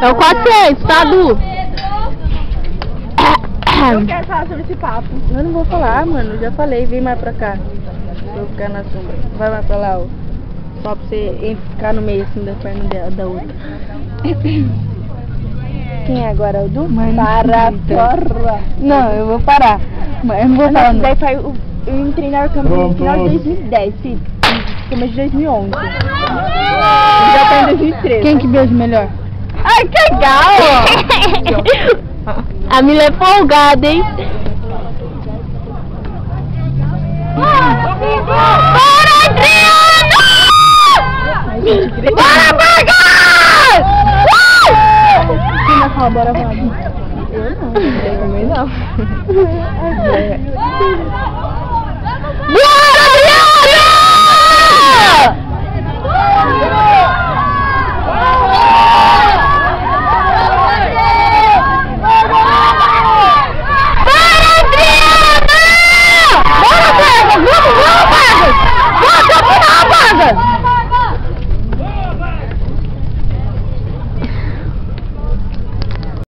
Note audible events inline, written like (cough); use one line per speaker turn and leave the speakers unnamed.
É o 400, tá, Du?
Eu quero falar sobre esse papo.
Eu não vou falar, mano. Já falei. Vem mais pra cá. Pra eu ficar na sombra. Vai mais pra lá, ó. Só pra você ficar no meio assim da perna da, da outra. (coughs) Quem é agora? O Du? Para, porra. Não, eu vou parar. Mas eu não vou falar.
não, daí foi o, eu entrei na Arcama no final de 2010, filho. Começo de 2011. Eu já tô em 2013.
Quem que beija melhor?
Ai, que legal! (laughs)
A Mila é folgada, hein? Bora, Adriano! Bora,
falar bora, Vamos? Eu não. Eu também não. (laughs)